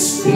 Spirit.